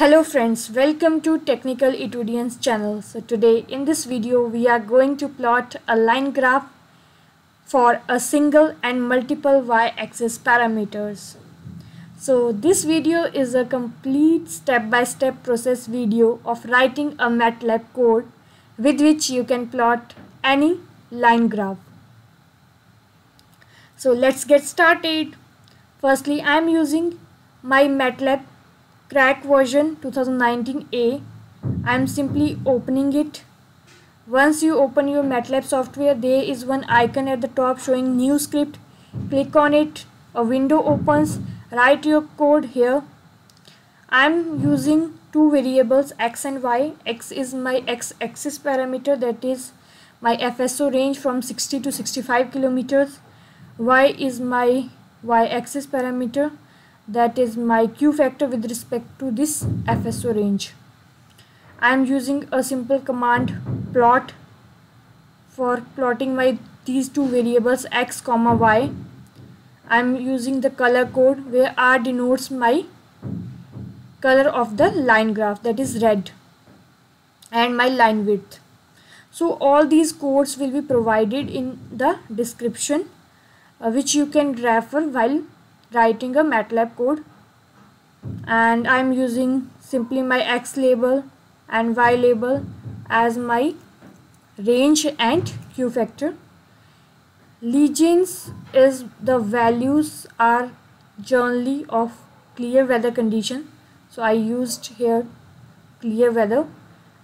Hello friends, welcome to Technical Étudiants channel. So today in this video we are going to plot a line graph for a single and multiple y-axis parameters. So this video is a complete step-by-step -step process video of writing a MATLAB code with which you can plot any line graph. So let's get started. Firstly, I am using my MATLAB crack version 2019a i'm simply opening it. Once you open your matlab software there is one icon at the top showing new script. Click on it. A window opens. Write your code here. I'm using two variables x and y. X is my x axis parameter that is my fso range from 60 to 65 kilometers. Y is my y axis parameter that is my Q factor with respect to this FSO range. I am using a simple command plot for plotting my these two variables x comma y. I am using the color code where R denotes my color of the line graph that is red and my line width. So all these codes will be provided in the description uh, which you can refer while writing a MATLAB code and I'm using simply my X label and Y label as my range and Q factor. Legends is the values are generally of clear weather condition. So I used here clear weather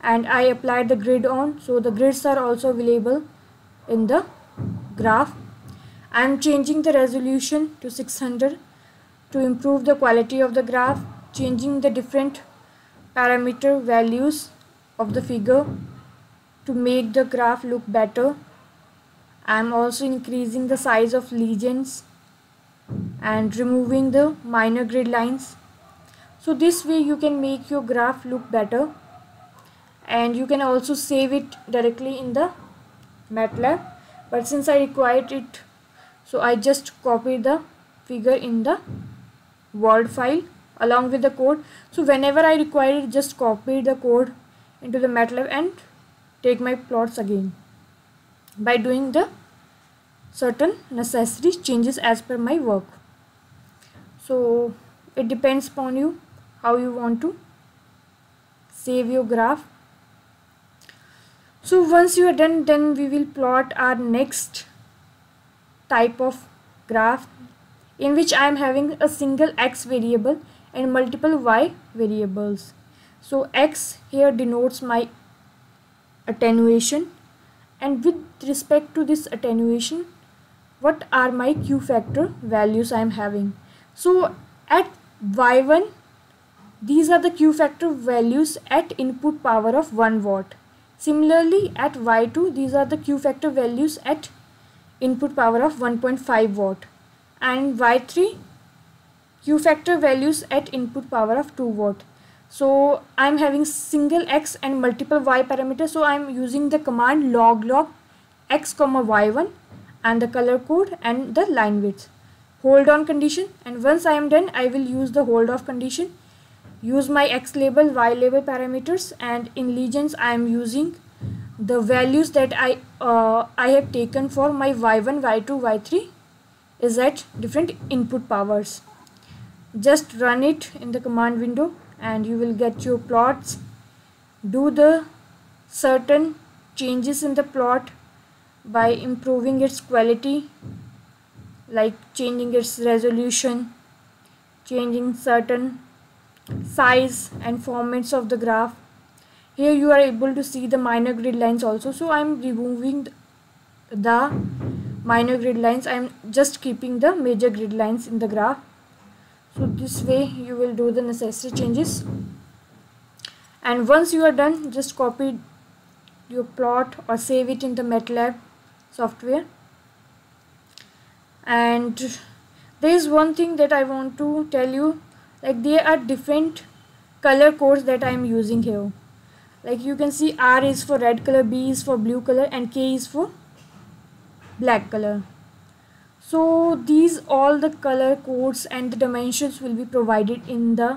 and I applied the grid on. So the grids are also available in the graph I'm changing the resolution to 600 to improve the quality of the graph, changing the different parameter values of the figure to make the graph look better. I'm also increasing the size of legends and removing the minor grid lines. So this way you can make your graph look better and you can also save it directly in the MATLAB but since I required it so I just copy the figure in the word file along with the code. So whenever I require it just copy the code into the MATLAB and take my plots again. By doing the certain necessary changes as per my work. So it depends upon you how you want to save your graph. So once you are done then we will plot our next type of graph in which I am having a single x variable and multiple y variables. So x here denotes my attenuation and with respect to this attenuation what are my q factor values I am having. So at y1 these are the q factor values at input power of 1 watt. Similarly at y2 these are the q factor values at input power of 1.5 watt. And y3 q factor values at input power of 2 watt. So i'm having single x and multiple y parameters. So i'm using the command log log x comma y1 and the color code and the line width. Hold on condition. And once i am done i will use the hold off condition. Use my x label y label parameters and in legends i am using the values that I uh, I have taken for my y1 y2 y3 is at different input powers. Just run it in the command window and you will get your plots. Do the certain changes in the plot by improving its quality like changing its resolution changing certain size and formats of the graph here you are able to see the minor grid lines also. So i'm removing the minor grid lines. I'm just keeping the major grid lines in the graph. So this way you will do the necessary changes. And once you are done just copy your plot or save it in the MATLAB software. And there is one thing that I want to tell you. Like there are different color codes that I am using here like you can see R is for red color B is for blue color and K is for black color so these all the color codes and the dimensions will be provided in the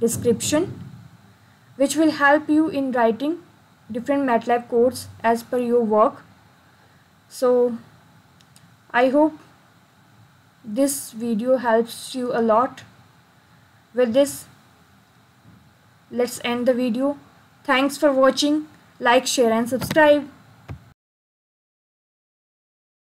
description which will help you in writing different MATLAB codes as per your work. So I hope this video helps you a lot. With this, let's end the video. Thanks for watching. Like, share and subscribe.